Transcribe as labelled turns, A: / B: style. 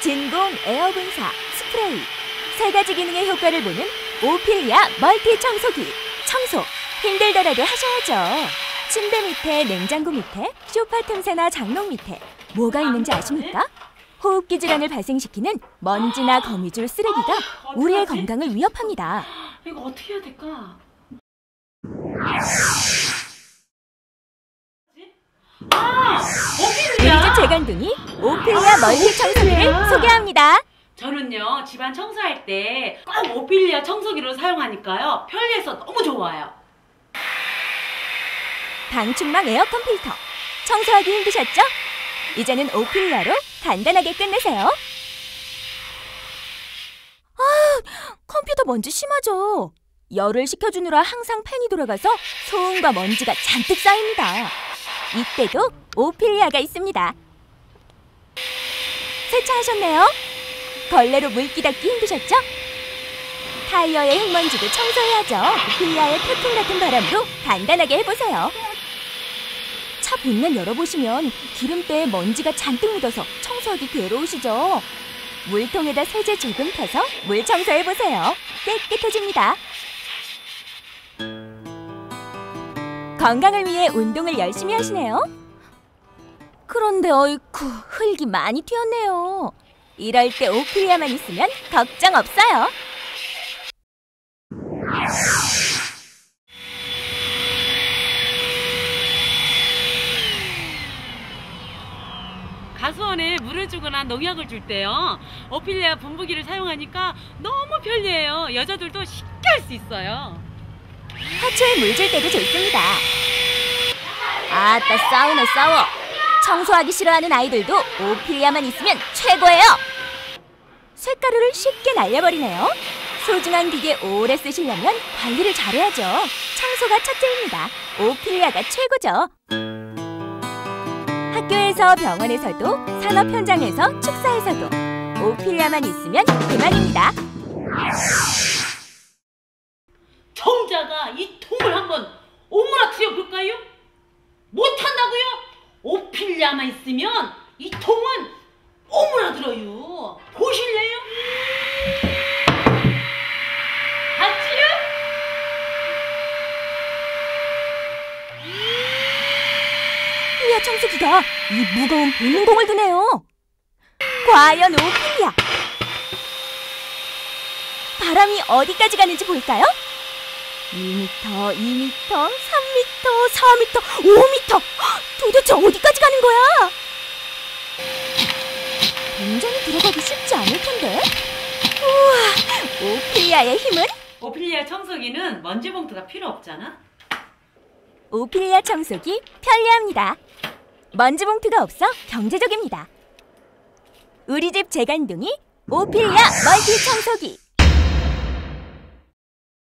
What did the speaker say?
A: 진공 에어 분사 스프레이 세 가지 기능의 효과를 보는 오피리아 멀티 청소기 청소 힘들더라도 하셔야죠 침대 밑에 냉장고 밑에 소파 틈새나 장롱 밑에 뭐가 있는지 아십니까? 호흡기 질환을 발생시키는 먼지나 거미줄 쓰레기가 우리의 건강을 위협합니다.
B: 이거 어떻게 해야 될까? 아,
A: 우리
B: 오피리아.
A: 집 재간둥이 오피리아 멀티 청소기를 소개합니다.
B: 저는요 집안 청소할 때 꼭 오피리아 청소기를 사용하니까요 편리해서 너무 좋아요.
A: 방충망 에어컨 필터 청소하기 힘드셨죠? 이제는 오피리아로 간단하게 끝내세요. 아, 컴퓨터 먼지 심하죠? 열을 식혀주느라 항상 팬이 돌아가서 소음과 먼지가 잔뜩 쌓입니다. 이때도 오피리아가 있습니다. 세차하셨네요? 걸레로 물기 닦기 힘드셨죠? 타이어의 흙먼지도 청소해야죠. 오피리아의 태풍 같은 바람으로 간단하게 해보세요. 차 본넷 열어보시면 기름때에 먼지가 잔뜩 묻어서 청소하기 괴로우시죠? 물통에다 세제 조금 타서 물 청소해보세요. 깨끗해집니다. 건강을 위해 운동을 열심히 하시네요. 그런데 어이쿠 흙이 많이 튀었네요. 이럴 때 오피리아만 있으면 걱정 없어요.
B: 가수원에 물을 주거나 농약을 줄 때요 오피리아 분무기를 사용하니까 너무 편리해요. 여자들도 쉽게 할 수 있어요.
A: 하초에 물 줄 때도 좋습니다. 아따 싸우네 싸워. 청소하기 싫어하는 아이들도 오피리아만 있으면 최고예요. 쇳가루를 쉽게 날려버리네요. 소중한 기계 오래 쓰시려면 관리를 잘해야죠. 청소가 첫째입니다. 오피리아가 최고죠. 학교에서 병원에서도 산업 현장에서 축사에서도 오피리아만 있으면 그만입니다.
B: 정자가 이 통을 한번 오므라뜨려 볼까요? 오피리아만 있으면 이 통은 오므라 들어요. 보실래요? 봤지요?
A: 오피리아 청소기가 이 무거운 볼링공을 드네요. 과연 오피리아. 바람이 어디까지 가는지 볼까요? 2m, 2m, 3m, 4m, 5m. 도대체 어디까지 가는 거야? 굉장히 들어가기 쉽지 않을 텐데. 우와, 오피리아의 힘은
B: 오피리아 청소기는 먼지 봉투가 필요 없잖아.
A: 오피리아 청소기 편리합니다. 먼지 봉투가 없어 경제적입니다. 우리 집 재간둥이 오피리아 멀티 청소기